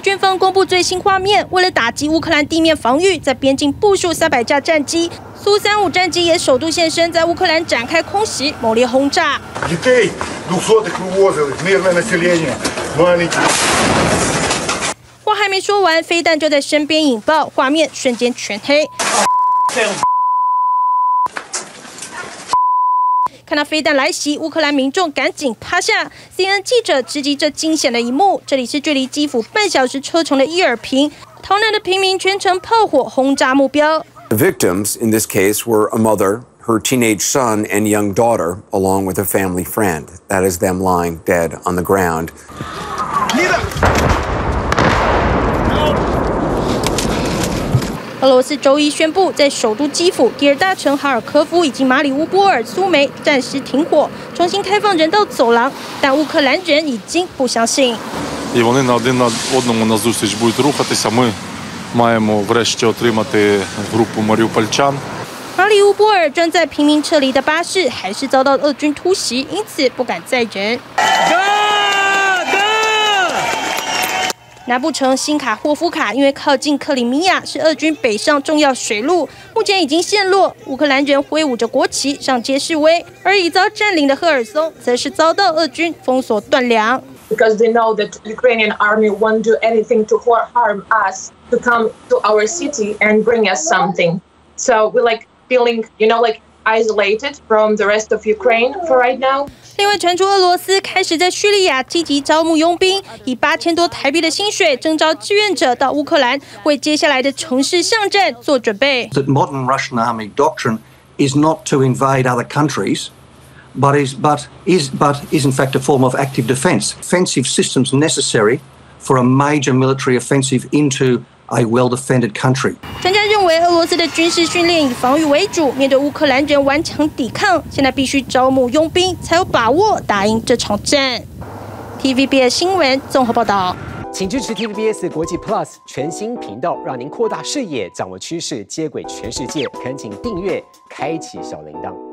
军方公布最新画面，为了打击乌克兰地面防御，在边境部署三百架战机，苏三五战机也首度现身，在乌克兰展开空袭，猛烈轰炸。话还没说完，飞弹就在身边引爆，画面瞬间全黑。看到飞弹来袭，乌克兰民众赶紧趴下。CNN 记者直击这惊险的一幕。这里是距离基辅半小时车程的伊尔平，逃难的平民全程炮火轰炸目标。The victims in this case were a mother, her teenage son, and young daughter, along with a family friend. That is them lying dead on the ground. 俄罗斯周一宣布，在首都基辅、第二大城哈尔科夫以及马里乌波尔、苏梅暂时停火，重新开放人道走廊。但乌克兰人已经不相信。І вони на один на одному на зустріч будуть рухатися. Ми маємо врешті отримати групу маріупольчан. 马里乌波尔正在平民撤离的巴士还是遭到俄军突袭，因此不敢载人。 难不成新卡霍夫卡因为靠近克里米亚，是俄军北上重要水路，目前已经陷落。乌克兰人挥舞着国旗上街示威，而已遭占领的赫尔松则是遭到俄军封锁断粮。Because they know that Ukrainian army won't do anything to harm us to come to our city and bring us something. So we like feeling, you know, like isolated from the rest of Ukraine for right now. 另外传出，俄罗斯开始在叙利亚积极招募佣兵，以八千多台币的薪水征召志愿者到乌克兰，为接下来的城市巷战做准备。That modern Russian army doctrine is not to invade other countries, but is but is but is in fact a form of active defence. Offensive systems necessary for a major military offensive into a well-defended country. 为，俄罗斯的军事训练以防御为主，面对乌克兰人顽强抵抗，现在必须招募佣兵，才有把握打赢这场战。TVBS 新闻综合报道，请支持 TVBS 国际 Plus 全新频道，让您扩大视野，掌握趋势，接轨全世界。恳请订阅，开启小铃铛。